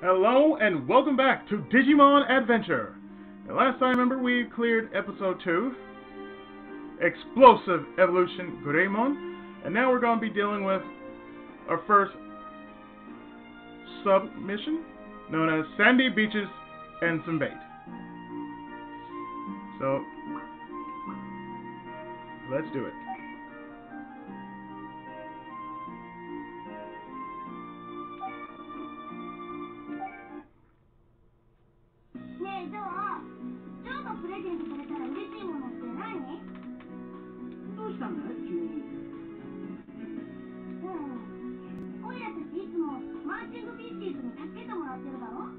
Hello and welcome back to Digimon Adventure. Now, last time, I remember, we cleared episode 2, Explosive Evolution Greymon, and now we're going to be dealing with our first submission, known as Sandy Beaches and Some Bait. So, let's do it. チングピッチーズに助けてもらってるだろマ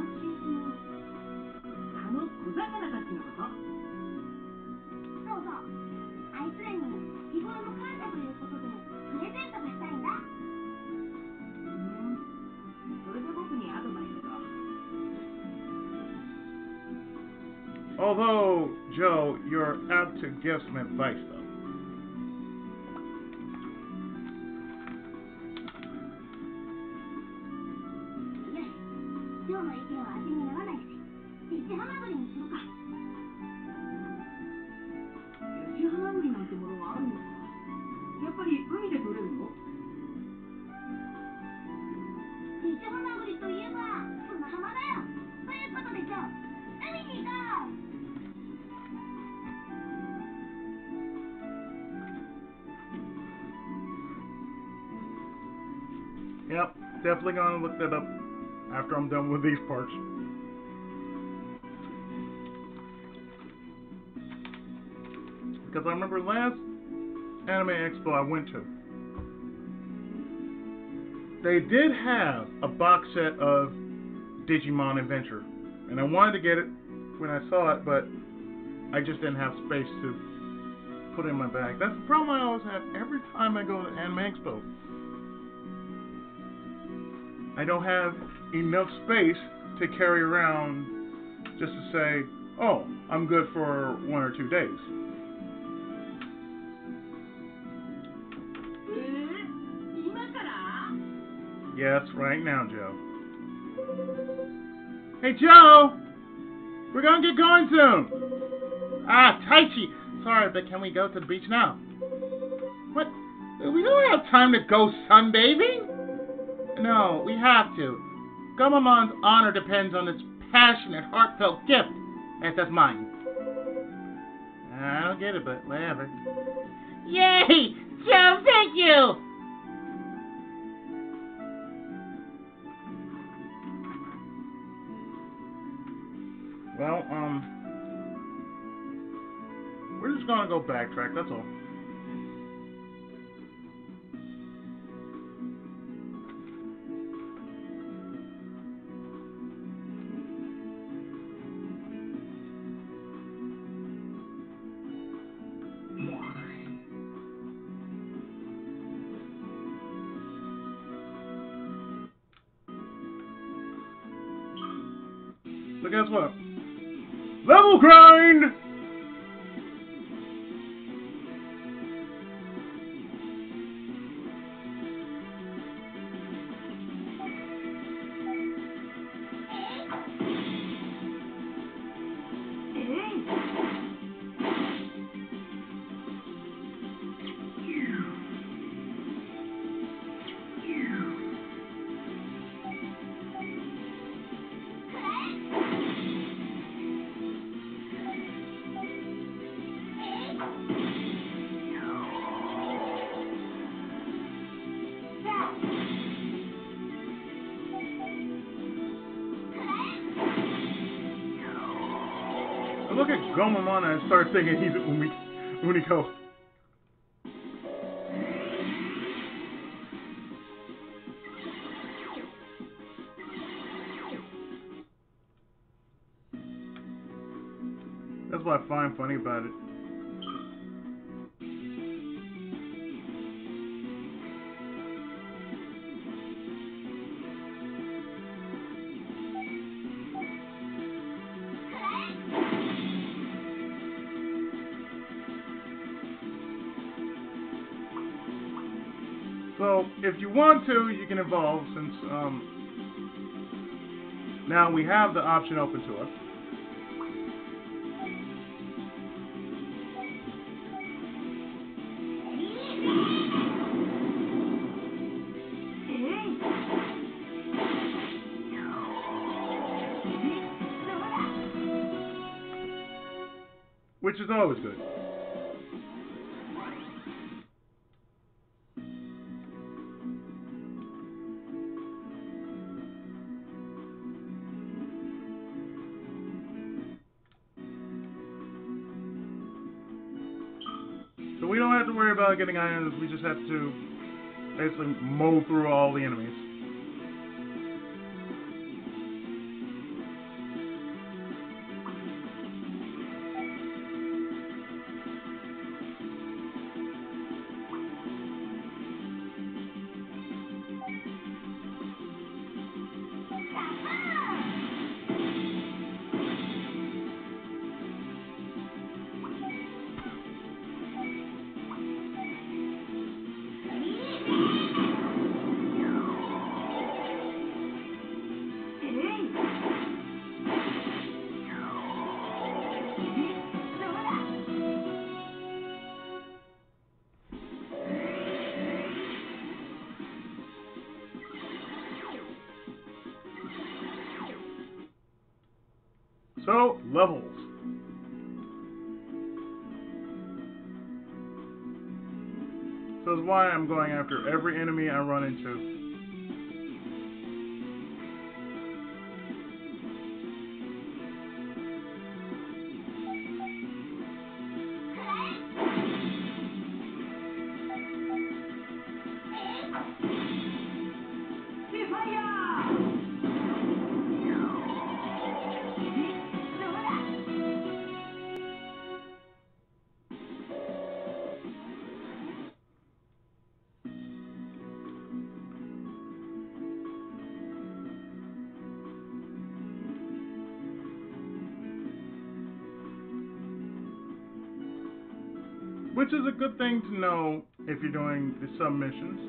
ーチングあの小魚たちのことそうそうあいつらに日頃の感謝ということでプレゼントがしたいんだうんそれで僕にアドバイスか Although, Joe, you're apt to give some advice, though. Definitely gonna look that up after I'm done with these parts. Because I remember last Anime Expo I went to, they did have a box set of Digimon Adventure, and I wanted to get it when I saw it, but I just didn't have space to put in my bag. That's the problem I always have every time I go to Anime Expo. I don't have enough space to carry around just to say, oh, I'm good for one or two days. Yes, right now, Joe. Hey, Joe! We're gonna get going soon! Ah, Taichi! Sorry, but can we go to the beach now? What? We don't have time to go sunbathing! No, we have to. Gomamon's honor depends on this passionate, heartfelt gift. Yes, that's mine. I don't get it, but whatever. Yay! Joe, thank you! Well, um, we're just gonna go backtrack, that's all. Guess what? Level grind! Gomamon and start thinking he's Umi, Uniko. That's what I find funny about it. So if you want to, you can evolve since um, now we have the option open to us. Which is always good. Getting items, we just have to basically mow through all the enemies. So, levels. So is why I'm going after every enemy I run into. Which is a good thing to know if you're doing the submissions.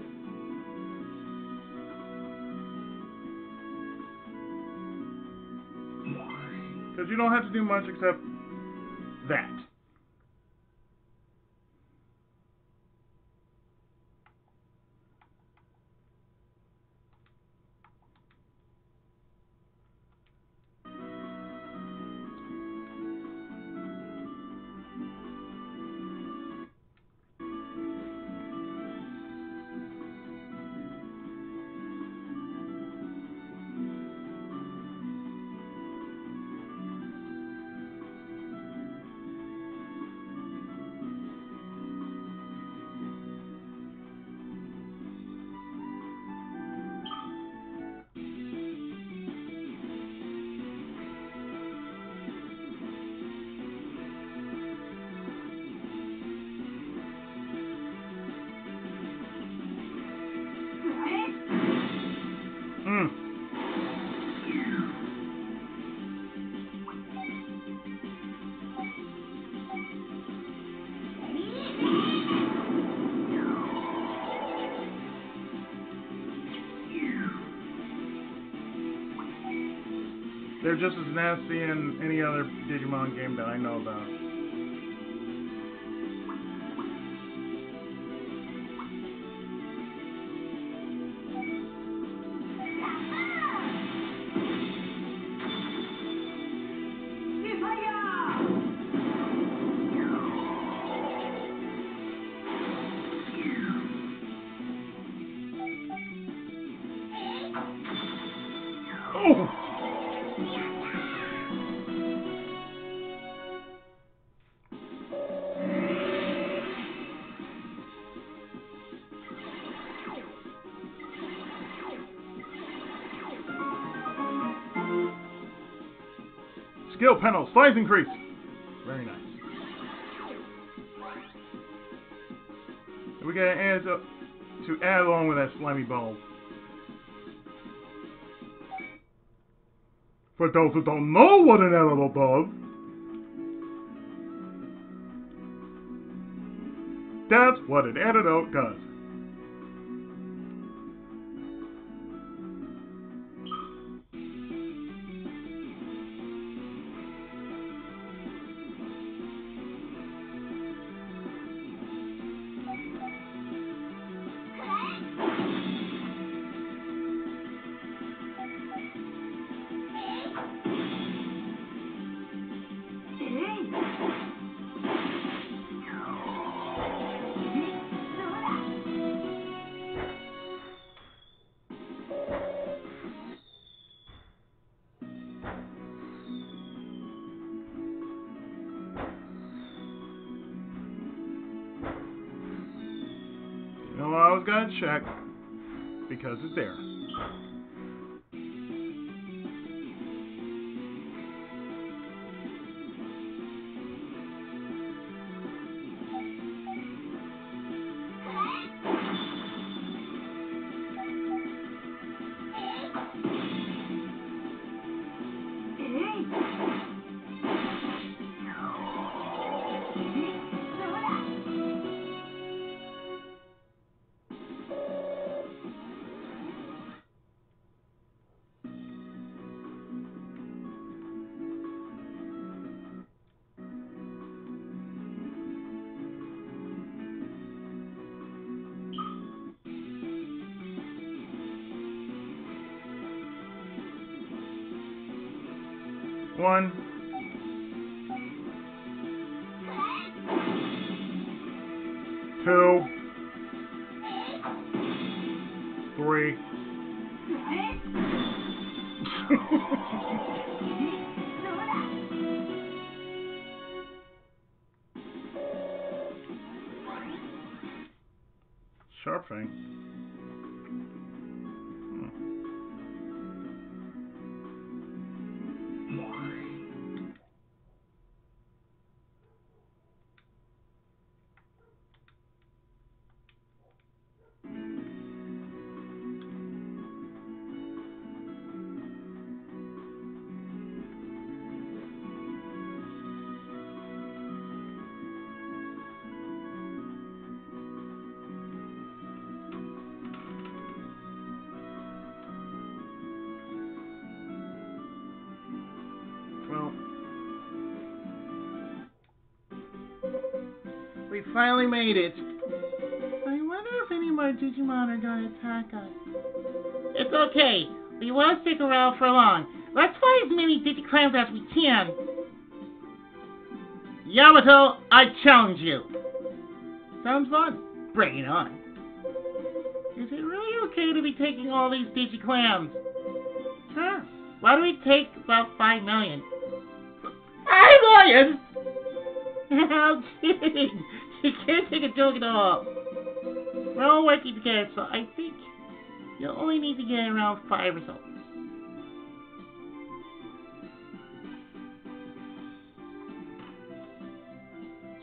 Because you don't have to do much except that. They're just as nasty in any other Digimon game that I know about. Skill panel, size increase. Very nice. We gotta add to, to add along with that slimy ball. For those who don't know what an antidote does, that's what an antidote does. Gotta check because it's there. One. Two. Three. finally made it. I wonder if any more Digimon are gonna attack us. It's okay. We won't stick around for long. Let's find as many Digiclams as we can. Yamato, I challenge you. Sounds fun. Bring it on. Is it really okay to be taking all these Digiclams? Sure. Why do we take about five million? Five million? I'm kidding. You can't take a joke at all. We're all working together, so I think you'll only need to get around five results.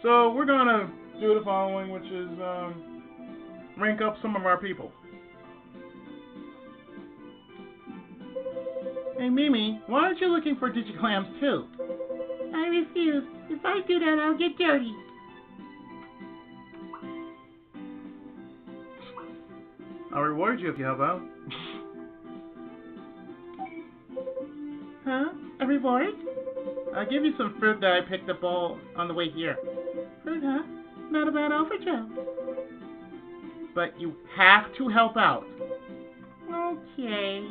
So we're gonna do the following, which is um, rank up some of our people. Hey Mimi, why aren't you looking for Digiclams too? I refuse. If I do that, I'll get dirty. I'll reward you if you help out. Huh? A reward? I'll give you some fruit that I picked up all on the way here. Fruit, huh? Not a bad offer, Joe. But you have to help out. Okay.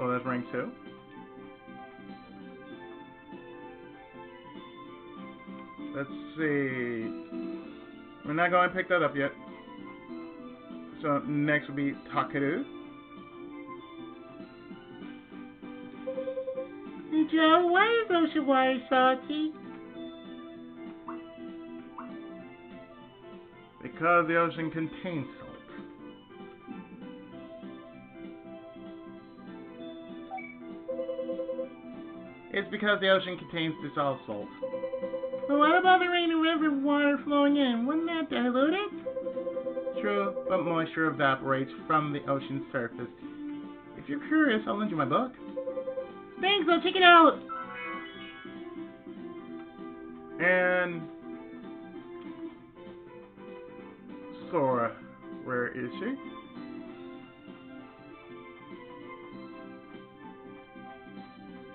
Oh, that's rank two. Let's see. We're not going to pick that up yet. So next will be Takeru. Joe, why is ocean water salty? Because the ocean contains salt. It's because the ocean contains dissolved salt. But what about the rain and river water flowing in? Wouldn't that dilute it? True, but moisture evaporates from the ocean's surface. If you're curious, I'll lend you my book. Thanks, I'll check it out. And Sora, where is she?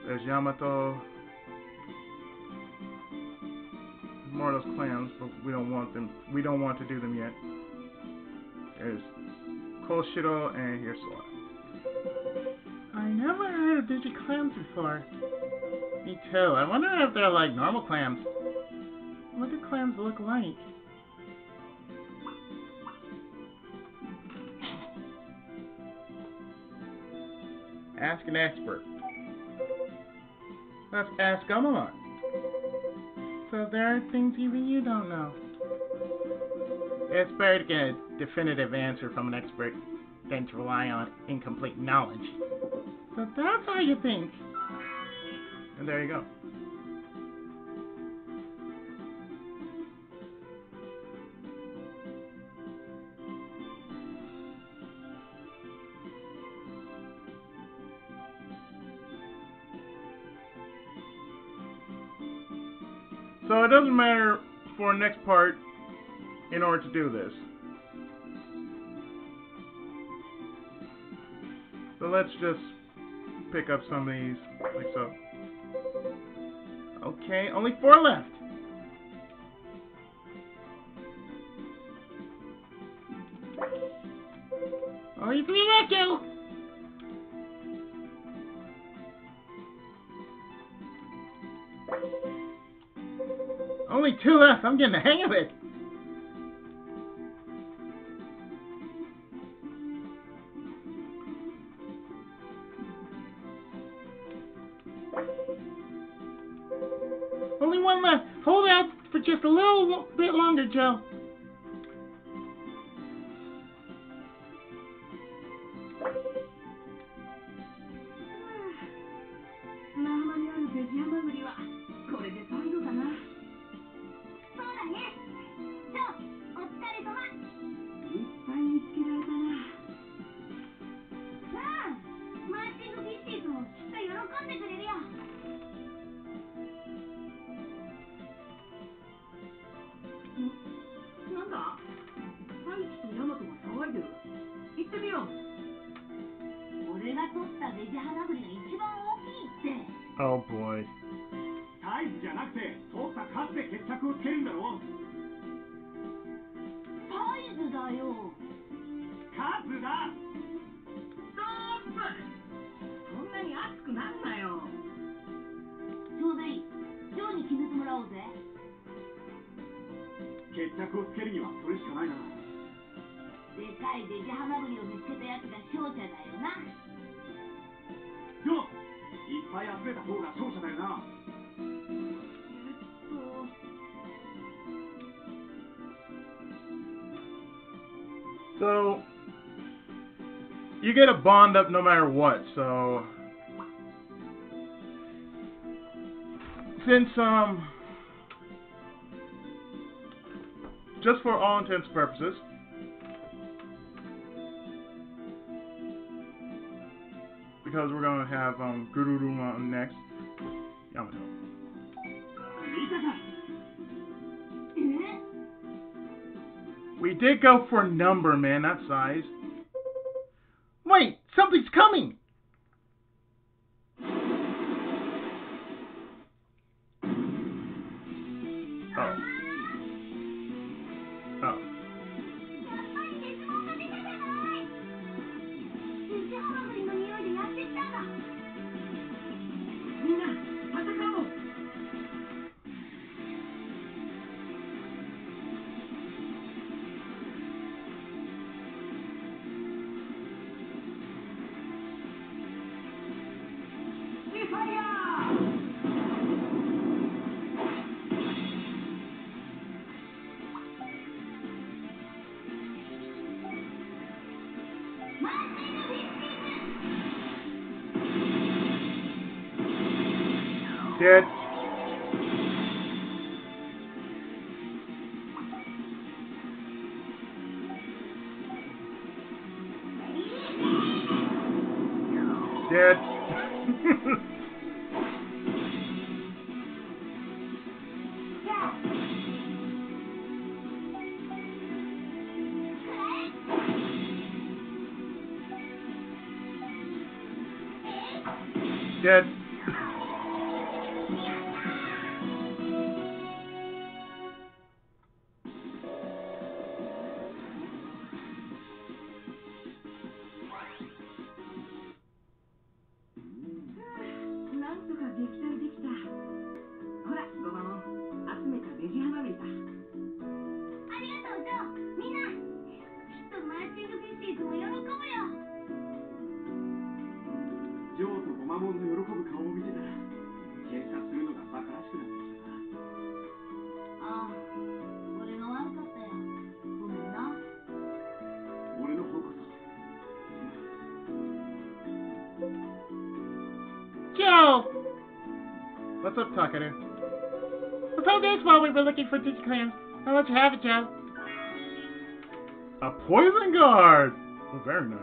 There's Yamato. More of those clams, but we don't want them. We don't want to do them yet. There's Koshiro and here's Sora. I never heard of Digiclams before. Me too. I wonder if they're like normal clams. What do clams look like? Ask an expert. Let's ask Gomamon. So there are things even you don't know. it's get a definitive answer from an expert than to rely on incomplete knowledge. So that's how you think. And there you go. So it doesn't matter for next part in order to do this. So let's just pick up some of these like so. Okay, only four left. Only three left, Joe. Only two left. I'm getting the hang of it. For just a little bit longer, Joe. ったベジハマグリが一番大きいって。Oh boy. サイズじゃなくて取った数で決着をつけるんだろサイズだよ。数だ。ストップ。そんなに熱くなんなよ。ちょうどい。いジョーに決めてもらおうぜ。決着をつけるにはそれしかないな。でかいデジハマグリを見つけたやつが勝者だよないっぱい集めた方が勝者だよなえっと So you get a bond up no matter what. So since um just for all intents and purposes because we're gonna have um Garurumon next. Yamato. We did go for number, man, not size. Wait, something's coming! ー for Digiclams. I'll let you have it, Joe. A poison guard! Oh, very nice.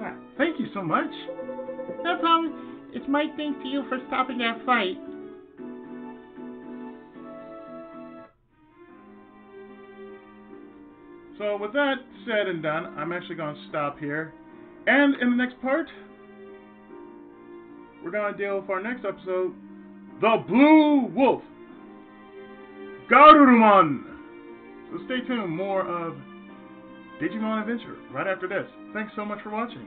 Ah, thank you so much. No problem. It's my thanks to you for stopping that fight. So with that said and done, I'm actually going to stop here. And in the next part, we're going to deal with our next episode, The Blue Wolf. Garurumon! So stay tuned, more of Digimon Adventure right after this. Thanks so much for watching.